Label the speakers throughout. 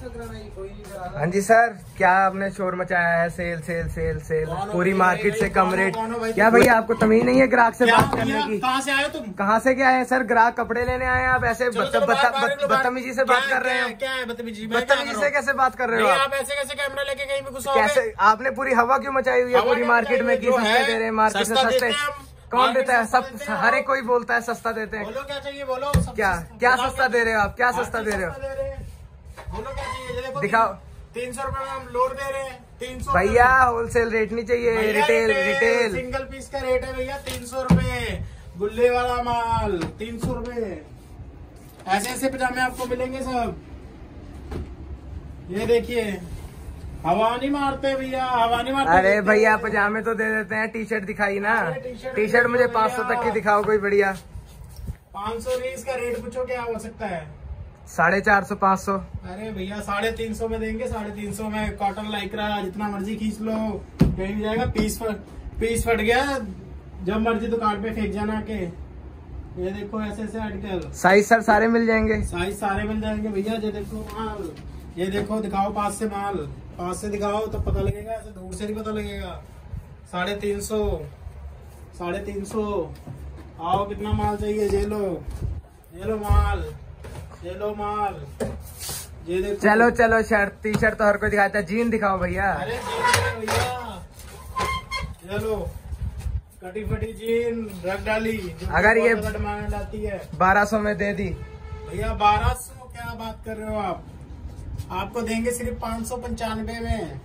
Speaker 1: हाँ जी सर क्या आपने शोर मचाया है? Sale sale sale sale. पूरी मार्केट से कम रेट क्या भैया आपको तमीज नहीं है ग्राहक से बात करने की?
Speaker 2: कहाँ से आए तुम?
Speaker 1: कहाँ से क्या है सर? ग्राहक कपड़े लेने आए हैं आप? ऐसे बदतमीजी से बात कर रहे हैं
Speaker 2: क्या है बदतमीजी?
Speaker 1: बदतमीजी से कैसे बात कर रहे हो आप?
Speaker 2: ऐसे कैसे कैमरा लेके कहीं भी घुसोगे
Speaker 1: कैसे? आपने पूरी हवा क्यों मचाई हुई है? पूरी मार्केट में की सस्ते दे रहे हैं मार्केट से
Speaker 2: सस्ते।
Speaker 1: कौन देता है? सब हर एक कोई बोलता है सस्ता देते हैं।
Speaker 2: बोलो क्या चाहिए? बोलो
Speaker 1: क्या
Speaker 2: सस्ता-
Speaker 1: क्या सस्ता दे रहे हो आप? क्या
Speaker 2: हाँ,
Speaker 1: सस्ता दे रहे हो?
Speaker 2: बोलो क्या देखो
Speaker 1: दिखाओ।
Speaker 2: तीन सौ रुपए में हम लोड दे रहे हैं तीन सौ
Speaker 1: भैया होलसेल रेट नहीं चाहिए रिटेल रिटेल
Speaker 2: सिंगल पीस का रेट है भैया तीन सौ रूपए। गुल्ले वाला माल तीन सौ रूपए। ऐसे ऐसे पजामे आपको मिलेंगे सब। ये देखिए हवा नहीं मारते भैया हवा नहीं मारते
Speaker 1: अरे भैया पजामे तो दे देते हैं टी शर्ट दिखाई ना।
Speaker 2: टी-शर्ट
Speaker 1: मुझे
Speaker 2: भैया।
Speaker 1: पाँच सौ तक की दिखाओ कोई बढ़िया।
Speaker 2: पाँच सौ इसका रेट पूछो क्या हो सकता है?
Speaker 1: साढ़े चार सौ पाँच सौ।
Speaker 2: अरे भैया साढ़े तीन सौ में देंगे साढ़े तीन सौ में कॉटन लाइक्रा जितना मर्ज़ी खींच लो कहीं भी जाएगा पीस फट पीस फट गया जब मर्ज़ी दुकान पे फेंक जाना के ये देखो ऐसे ऐसे आर्टिकल
Speaker 1: साइज़ सर सारे मिल जाएँगे।
Speaker 2: साइज़ सारे मिल जाएँगे भैया ये देखो माल। ये देखो दिखाओ पास से माल। पास से दिखाओ तो पता लगेगा ऐसे दूर से नहीं पता लगेगा। साढ़े तीन सौ साढ़े तीन सौ। आओ कितना माल चाहिए ये लो ये लो माल। ये लो माल। ये देखो।
Speaker 1: चलो चलो शर्ट टी शर्ट तो हर कोई दिखाता है। जीन दिखाओ भैया।
Speaker 2: अरे जीन भैया। ये लो। कटी फटी जीन रख डाली।
Speaker 1: अगर ये-
Speaker 2: है।
Speaker 1: बारह सौ में दे दी।
Speaker 2: भैया बारह सौ क्या बात कर रहे हो आप? आपको देंगे सिर्फ़ पाँच सौ पंचानवे में।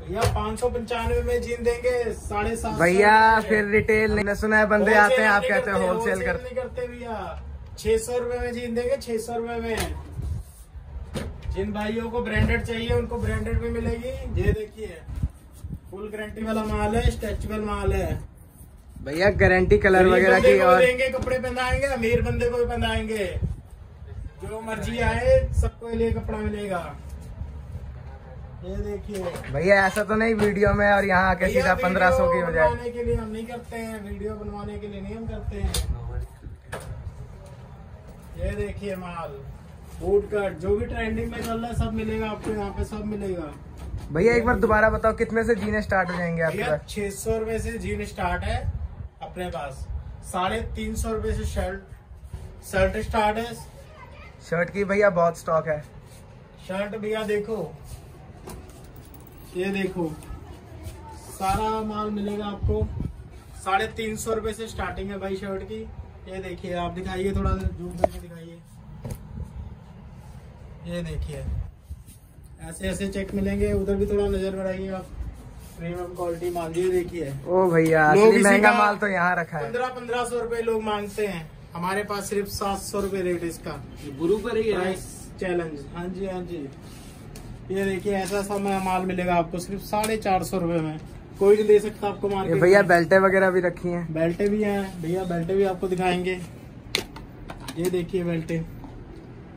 Speaker 2: भैया पाँच सौ पंचानवे में जीन देंगे साढ़े सात
Speaker 1: भैया फिर रिटेल नहीं। सुना है बंदे आते हैं आप कहते हैं होलसेल
Speaker 2: करते भैया। छह सौ रुपये में जीन देंगे छह सौ रुपये में। जिन भाइयों को ब्रांडेड चाहिए उनको ब्रांडेड में मिलेगी। ये देखिए फुल गारंटी वाला माल है स्ट्रेचबल माल है।
Speaker 1: भैया गारंटी कलर वगैरह की और
Speaker 2: देंगे कपड़े पहनाएँगे अमीर बंदे को भी पहनाएँगे। जो मर्ज़ी आए सबको लिए कपड़ा मिलेगा। ये देखिए।
Speaker 1: भैया ऐसा तो नहीं वीडियो में और यहाँ आके सीधा पंद्रह सौ की हो जाए
Speaker 2: के लिए हम नहीं करते हैं वीडियो बनवाने के लिए नहीं हम करते हैं। ये देखिए माल बूट कट जो भी ट्रेंडिंग में चल रहा है सब मिलेगा आपको यहाँ पे सब मिलेगा।
Speaker 1: भैया एक बार दोबारा बताओ कितने से जीने स्टार्ट हो जाएँगे आपके पास?
Speaker 2: छह सौ रुपये से जीन स्टार्ट है अपने पास। साढ़े तीन सौ रुपये से शर्ट शर्ट स्टार्ट है।
Speaker 1: शर्ट की भैया बहुत स्टॉक है।
Speaker 2: शर्ट भैया देखो। ये देखो सारा माल मिलेगा आपको। साढ़े तीन सौ रुपये से स्टार्टिंग है भाई शर्ट की। ये देखिए आप दिखाइए थोड़ा जूम करके दिखाइए। ये देखिए ऐसे ऐसे चेक मिलेंगे उधर भी थोड़ा नज़र बढ़ाइए आप। प्रीमियम क्वालिटी माल ये देखिए।
Speaker 1: ओ भैया असली महँगा माल तो यहाँ रखा है।
Speaker 2: पंद्रह पंद्रह सौ रुपये लोग मांगते हैं। हमारे पास सिर्फ़ सात सौ रुपये रेट इसका।
Speaker 3: गुरु पर ही है।
Speaker 2: चैलेंज हाँ जी हाँ जी। ये देखिए ऐसा सा माल मिलेगा आपको सिर्फ़ साढ़े चार सौ रुपये में। कोई नहीं दे सकता आपको मार्केट
Speaker 1: भैया बेल्टे वगैरह भी रखी हैं।
Speaker 2: बेल्टे भी हैं। भैया बेल्टे भी आपको दिखाएँगे। ये देखिए बेल्टे।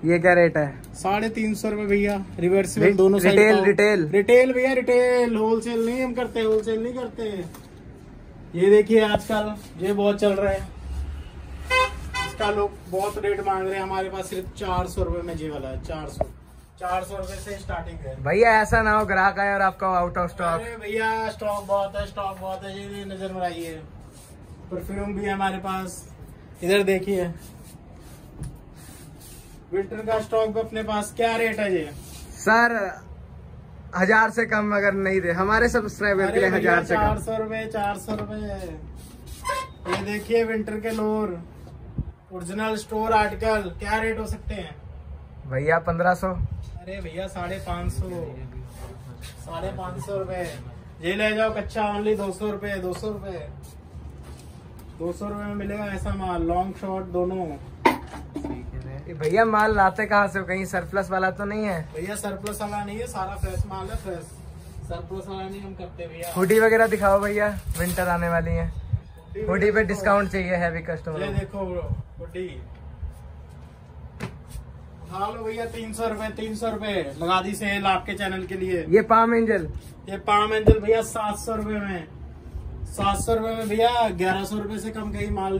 Speaker 1: ये क्या रेट है?
Speaker 2: साढ़े तीन सौ रुपये भैया। रिवर्सिबल दोनों
Speaker 1: रिटेल, रिटेल।
Speaker 2: रिटेल भैया रिटेल होलसेल नहीं हम करते होलसेल नहीं करते। ये देखिए आजकल ये बहुत चल रहा है। इसका लोग बहुत रेट मांग रहे हैं। हमारे पास सिर्फ़ चार सौ रुपये में ये वाला है चार सौ। चार सौ रुपये से स्टार्टिंग है।
Speaker 1: भैया ऐसा ना हो ग्राहक आए और आपका आउट ऑफ़ स्टॉक
Speaker 2: भैया स्टॉक बहुत है स्टॉक बहुत है ये नज़र में आइए। परफ्यूम भी है हमारे पास। इधर देखिए। विंटर का स्टॉक अपने पास क्या रेट है ये?
Speaker 1: सर हज़ार से कम अगर नहीं दे हमारे सब्सक्राइबर के लिए हज़ार से
Speaker 2: चार सौ रुपये चार सौ रुपये ये देखिए विंटर के लोर। ओरिजिनल स्टोर आर्टिकल क्या रेट हो सकते हैं?
Speaker 1: भैया पंद्रह सौ।
Speaker 2: अरे भैया साढ़े पाँच सौ। साढ़े पाँच सौ रुपये ये ले जाओ कच्चा ओनली दो सौ रुपये दो सौ रुपये दो सौ रुपये में मिलेगा ऐसा माल लॉन्ग शॉर्ट दोनों।
Speaker 1: भैया माल लाते कहाँ से कहीं सरप्लस वाला तो नहीं है?
Speaker 2: भैया सरप्लस वाला नहीं है सारा फ्रेश माल है फ्रेश सरप्लस वाला नहीं हम करते भैया।
Speaker 1: हुडी वगैरह दिखाओ भैया विंटर आने वाली है। हुडी पे डिस्काउंट चाहिए हैवी
Speaker 2: ये
Speaker 1: कस्टमर
Speaker 2: देखो हुडी लो भैया तीन सौ रूपए तीन सौ रूपए। लगा दी सेल आपके चैनल के लिए।
Speaker 1: ये पाम एंजल।
Speaker 2: ये पाम एंजल भैया सात सौ रुपये में। सात सौ रुपये में भैया ग्यारह सौ रुपये से कम कहीं माल